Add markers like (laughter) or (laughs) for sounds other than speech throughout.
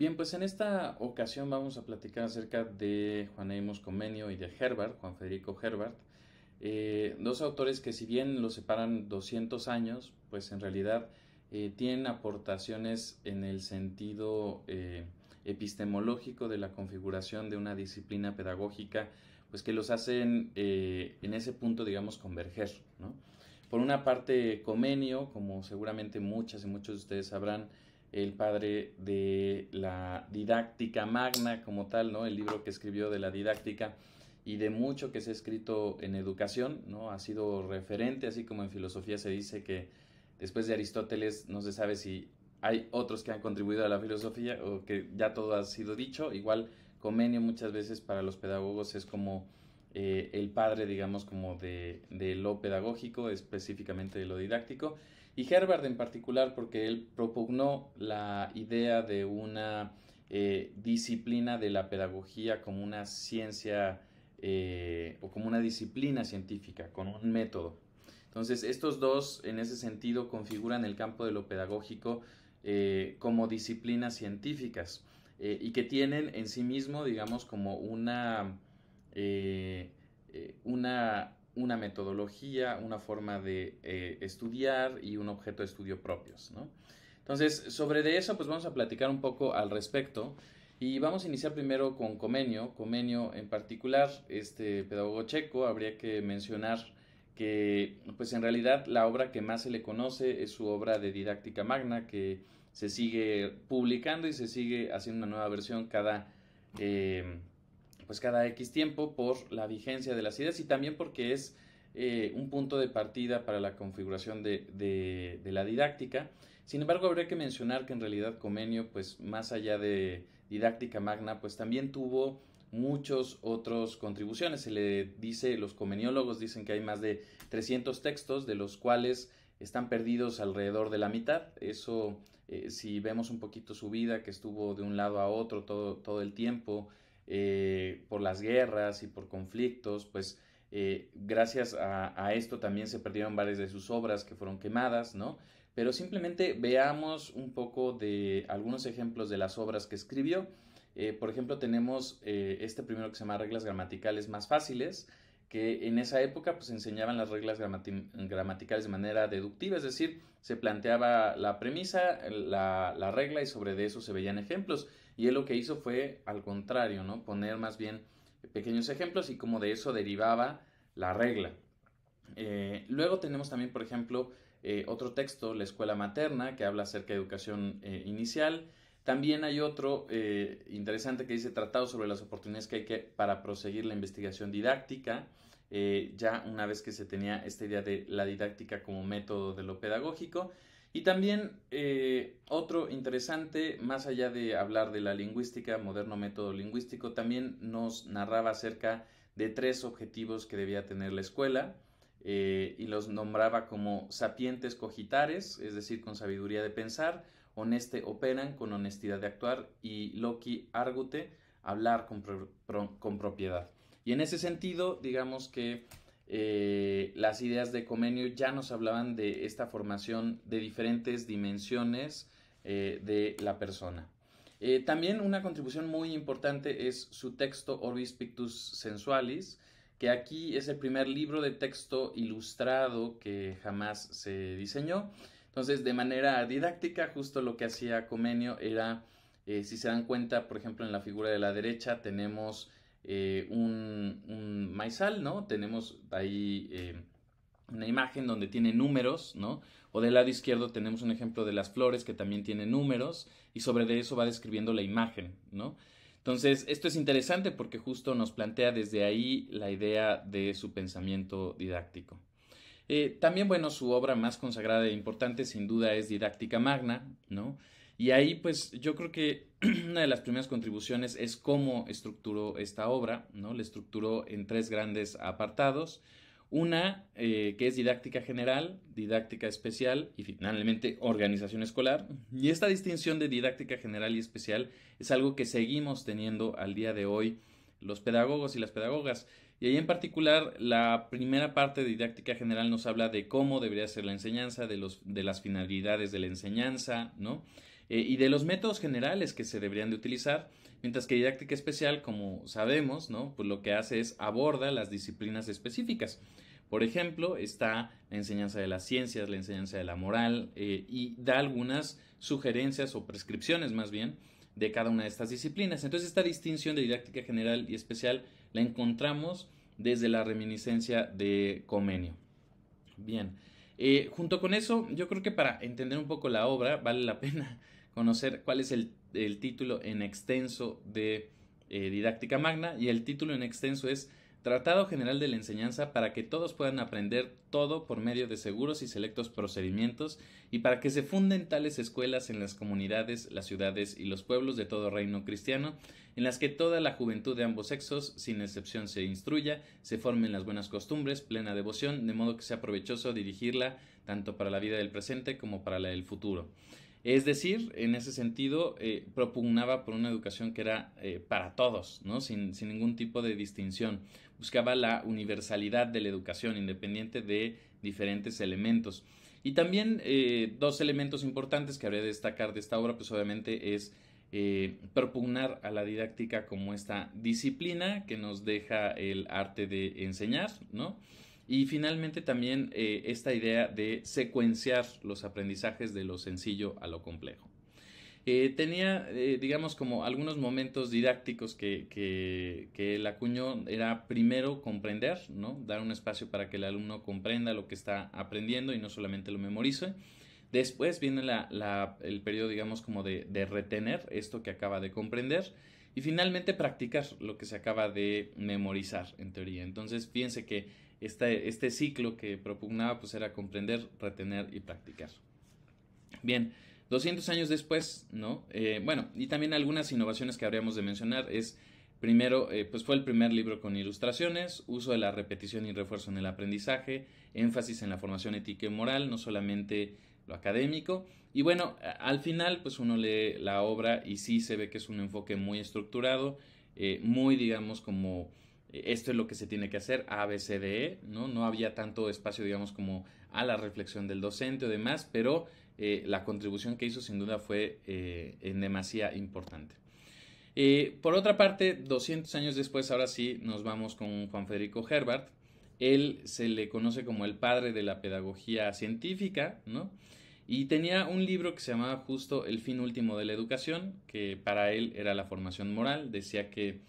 Bien, pues en esta ocasión vamos a platicar acerca de Juan Amos Comenio y de Herbert, Juan Federico Herbert, eh, dos autores que si bien los separan 200 años, pues en realidad eh, tienen aportaciones en el sentido eh, epistemológico de la configuración de una disciplina pedagógica, pues que los hacen en ese punto, digamos, converger. Por una parte, Comenio, como seguramente muchas y muchos de ustedes sabrán, el padre de la didáctica magna como tal, ¿no? El libro que escribió de la didáctica y de mucho que se ha escrito en educación, ¿no? Ha sido referente, así como en filosofía se dice que después de Aristóteles no se sabe si hay otros que han contribuido a la filosofía o que ya todo ha sido dicho. Igual Comenio muchas veces para los pedagogos es como eh, el padre, digamos, como de, de lo pedagógico, específicamente de lo didáctico. Y Herbert en particular porque él propugnó la idea de una eh, disciplina de la pedagogía como una ciencia eh, o como una disciplina científica, con un método. Entonces, estos dos en ese sentido configuran el campo de lo pedagógico eh, como disciplinas científicas y que tienen en sí mismo, digamos, como una, una una metodología, una forma de eh, estudiar y un objeto de estudio propios. Entonces, sobre de eso, pues vamos a platicar un poco al respecto. Y vamos a iniciar primero con Comenio. Comenio en particular, este pedagogo checo, habría que mencionar que, pues en realidad, la obra que más se le conoce es su obra de didáctica magna, que se sigue publicando y se sigue haciendo una nueva versión cada, eh, pues cada X tiempo por la vigencia de las ideas y también porque es eh, un punto de partida para la configuración de, la didáctica. Sin embargo, habría que mencionar que en realidad Comenio, pues más allá de didáctica magna, pues también tuvo muchos otros contribuciones. Se le dice, los comeniólogos dicen que hay más de 300 textos, de los cuales están perdidos alrededor de la mitad. Eso, eh, si vemos un poquito su vida, que estuvo de un lado a otro todo, todo el tiempo, eh, por las guerras y por conflictos, pues eh, gracias a, esto también se perdieron varias de sus obras que fueron quemadas, ¿no? Pero simplemente veamos un poco de algunos ejemplos de las obras que escribió. Eh, por ejemplo, tenemos este primero que se llama Reglas Gramaticales Más Fáciles, que en esa época pues enseñaban las reglas gramaticales de manera deductiva, es decir, se planteaba la premisa, la, la regla y sobre de eso se veían ejemplos. Y él lo que hizo fue al contrario, ¿no? Poner más bien pequeños ejemplos y como de eso derivaba la regla. Eh, luego tenemos también, por ejemplo, eh, otro texto, La Escuela Materna, que habla acerca de educación eh, inicial. También hay otro interesante que dice Tratado sobre las oportunidades que hay que para proseguir la investigación didáctica. ya una vez que se tenía esta idea de la didáctica como método de lo pedagógico. Y también eh, otro interesante, más allá de hablar de la lingüística, moderno método lingüístico, también nos narraba acerca de tres objetivos que debía tener la escuela eh, y los nombraba como sapientes cogitares, es decir, con sabiduría de pensar, honeste operan, con honestidad de actuar y loci argute, hablar con propiedad. Y en ese sentido, digamos que eh, las ideas de Comenio ya nos hablaban de esta formación de diferentes dimensiones eh, de la persona. Eh, también una contribución muy importante es su texto Orbis Pictus Sensualis, que aquí es el primer libro de texto ilustrado que jamás se diseñó. Entonces, de manera didáctica, justo lo que hacía Comenio era, si se dan cuenta, por ejemplo, en la figura de la derecha tenemos eh, un, un, maizal, ¿no? Tenemos ahí eh, una imagen donde tiene números, ¿no? O del lado izquierdo tenemos un ejemplo de las flores que también tiene números y sobre eso va describiendo la imagen, ¿no? Entonces, esto es interesante porque justo nos plantea desde ahí la idea de su pensamiento didáctico. Eh, también, bueno, su obra más consagrada e importante sin duda es Didáctica Magna, ¿no? Y ahí, pues, yo creo que (clears throat) una de las primeras contribuciones es cómo estructuró esta obra, ¿no? La estructuró en tres grandes apartados. Una eh, que es didáctica general, didáctica especial y finalmente organización escolar. Y esta distinción de didáctica general y especial es algo que seguimos teniendo al día de hoy los pedagogos y las pedagogas. Y ahí en particular la primera parte de didáctica general nos habla de cómo debería ser la enseñanza, de, los, de las finalidades de la enseñanza, ¿no? y de los métodos generales que se deberían de utilizar, mientras que didáctica especial, como sabemos, ¿no? Pues lo que hace es aborda las disciplinas específicas. Por ejemplo, está la enseñanza de las ciencias, la enseñanza de la moral y da algunas sugerencias o prescripciones más bien de cada una de estas disciplinas. Entonces esta distinción de didáctica general y especial la encontramos desde la reminiscencia de Comenio. Bien, eh, junto con eso, yo creo que para entender un poco la obra vale la (laughs) pena conocer cuál es el, título en extenso de eh, Didáctica Magna y el título en extenso es Tratado General de la Enseñanza para que todos puedan aprender todo por medio de seguros y selectos procedimientos y para que se funden tales escuelas en las comunidades, las ciudades y los pueblos de todo reino cristiano, en las que toda la juventud de ambos sexos, sin excepción, se instruya, se formen las buenas costumbres, plena devoción, de modo que sea provechoso dirigirla tanto para la vida del presente como para la del futuro. Es decir, en ese sentido, eh, propugnaba por una educación que era eh, para todos, ¿no? Sin, sin, ningún tipo de distinción. Buscaba la universalidad de la educación, independiente de diferentes elementos. Y también eh, dos elementos importantes que habría de destacar de esta obra, pues obviamente es propugnar a la didáctica como esta disciplina que nos deja el arte de enseñar, ¿no? Y finalmente también eh, esta idea de secuenciar los aprendizajes de lo sencillo a lo complejo. Eh, tenía, eh, digamos, como algunos momentos didácticos que, que, que, el acuño era primero comprender, ¿no? Dar un espacio para que el alumno comprenda lo que está aprendiendo y no solamente lo memorice. Después viene la, el periodo, digamos, como de, de retener esto que acaba de comprender y finalmente practicar lo que se acaba de memorizar, en teoría. Entonces, fíjense que este, este ciclo que propugnaba pues era comprender, retener y practicar. Bien, 200 años después, ¿no? Eh, bueno, y también algunas innovaciones que habríamos de mencionar es, primero, eh, pues fue el primer libro con ilustraciones, uso de la repetición y refuerzo en el aprendizaje, énfasis en la formación ética y moral, no solamente lo académico. Y bueno, al final, pues uno lee la obra y sí se ve que es un enfoque muy estructurado, eh, muy, digamos, como esto es lo que se tiene que hacer, A, B, C, D, E, ¿no? No había tanto espacio, digamos, como a la reflexión del docente o demás, pero eh, la contribución que hizo sin duda fue eh, en demasía importante. Eh, por otra parte, 200 años después, ahora sí, nos vamos con Juan Federico Herbert. Él se le conoce como el padre de la pedagogía científica, ¿no? Y tenía un libro que se llamaba justo El fin último de la educación, que para él era la formación moral. Decía que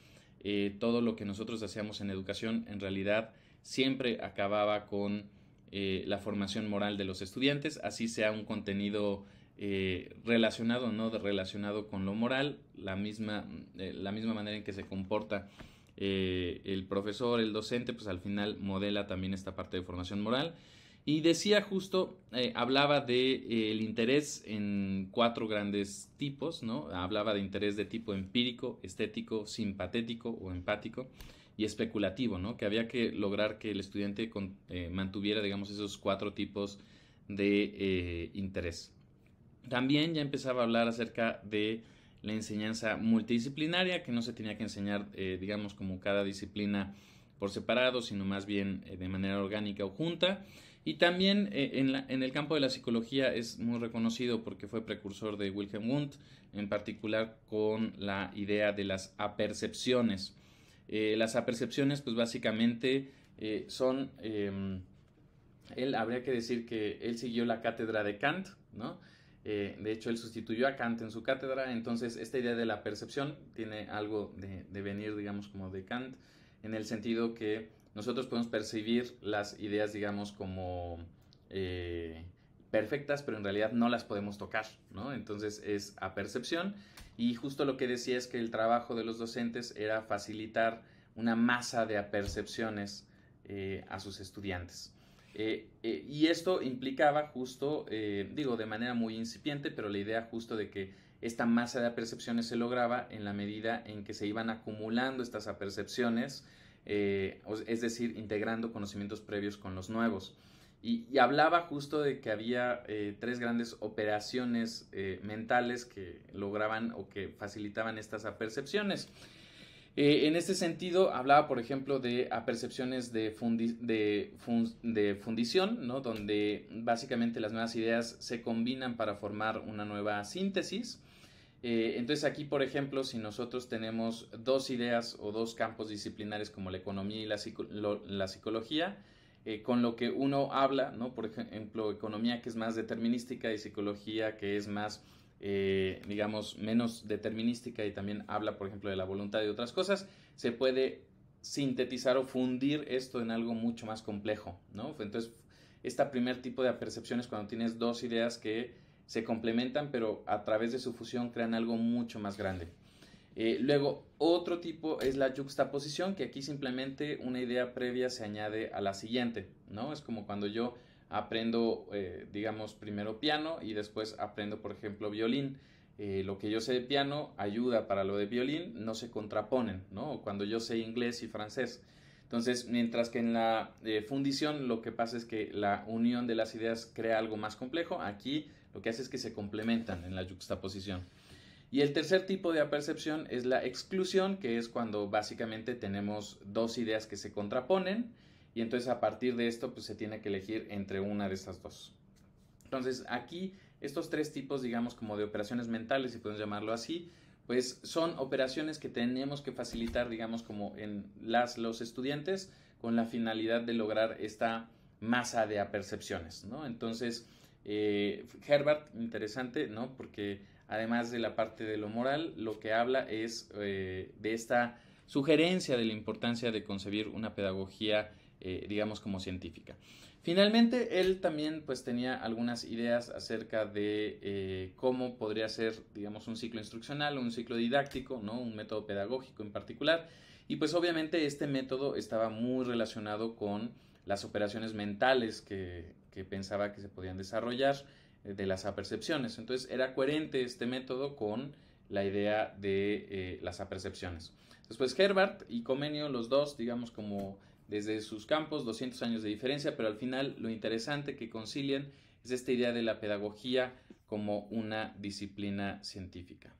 eh, todo lo que nosotros hacíamos en educación en realidad siempre acababa con eh, la formación moral de los estudiantes, así sea un contenido eh, relacionado o no relacionado con lo moral, la misma, la misma manera en que se comporta el profesor, el docente, pues al final modela también esta parte de formación moral. Y decía justo, eh, hablaba de eh, interés en cuatro grandes tipos, ¿no? Hablaba de interés de tipo empírico, estético, simpatético o empático y especulativo, ¿no? Que había que lograr que el estudiante eh, mantuviera, digamos, esos cuatro tipos de interés. También ya empezaba a hablar acerca de la enseñanza multidisciplinaria, que no se tenía que enseñar, digamos, como cada disciplina por separado, sino más bien de manera orgánica o junta. Y también eh, en, el campo de la psicología es muy reconocido porque fue precursor de Wilhelm Wundt, en particular con la idea de las apercepciones. Eh, las apercepciones, pues básicamente eh, son, em, él habría que decir que él siguió la cátedra de Kant, ¿no? de hecho, él sustituyó a Kant en su cátedra, entonces esta idea de la percepción tiene algo de, venir, digamos, como de Kant, en el sentido que nosotros podemos percibir las ideas, digamos, como eh, perfectas, pero en realidad no las podemos tocar, ¿no? Entonces es a percepción y justo lo que decía es que el trabajo de los docentes era facilitar una masa de apercepciones eh, a sus estudiantes. Eh, y esto implicaba justo, digo, de manera muy incipiente, pero la idea justo de que esta masa de apercepciones se lograba en la medida en que se iban acumulando estas apercepciones eh, es decir, integrando conocimientos previos con los nuevos. Y, hablaba justo de que había eh, tres grandes operaciones eh, mentales que lograban o que facilitaban estas apercepciones. Eh, en este sentido, hablaba, por ejemplo, de apercepciones de, de, de, fundición, ¿no? donde básicamente las nuevas ideas se combinan para formar una nueva síntesis. Entonces aquí, por ejemplo, si nosotros tenemos dos ideas o dos campos disciplinares como la economía y la psicología, eh, con lo que uno habla, ¿no? por ejemplo, economía que es más determinística y psicología que es más eh, digamos, menos determinística y también habla, por ejemplo, de la voluntad y otras cosas, se puede sintetizar o fundir esto en algo mucho más complejo, ¿no? Entonces, este primer tipo de apercepciones cuando tienes dos ideas que se complementan, pero a través de su fusión crean algo mucho más grande. Eh, luego, otro tipo es la juxtaposición, que aquí simplemente una idea previa se añade a la siguiente, ¿no? Es como cuando yo aprendo, eh, digamos, primero piano y después aprendo, por ejemplo, violín. Eh, lo que yo sé de piano ayuda para lo de violín, no se contraponen, ¿no? Cuando yo sé inglés y francés. Entonces, mientras que en la eh, fundición lo que pasa es que la unión de las ideas crea algo más complejo, aquí lo que hace es que se complementan en la juxtaposición. Y el tercer tipo de apercepción es la exclusión, que es cuando básicamente tenemos dos ideas que se contraponen y entonces a partir de esto pues se tiene que elegir entre una de estas dos. Entonces aquí estos tres tipos digamos como de operaciones mentales si podemos llamarlo así pues son operaciones que tenemos que facilitar digamos como en las los estudiantes con la finalidad de lograr esta masa de apercepciones, ¿no? Entonces eh, Herbert interesante, ¿no? Porque además de la parte de lo moral, lo que habla es eh, de esta sugerencia de la importancia de concebir una pedagogía eh, digamos, como científica. Finalmente, él también pues tenía algunas ideas acerca de eh, cómo podría ser, digamos, un ciclo instruccional, un ciclo didáctico, ¿no? Un método pedagógico en particular. Y pues obviamente este método estaba muy relacionado con las operaciones mentales que, pensaba que se podían desarrollar de las apercepciones. Entonces era coherente este método con la idea de las apercepciones. Después Herbert y Comenio, los dos, digamos, como desde sus campos, 200 años de diferencia, pero al final lo interesante que concilian es esta idea de la pedagogía como una disciplina científica.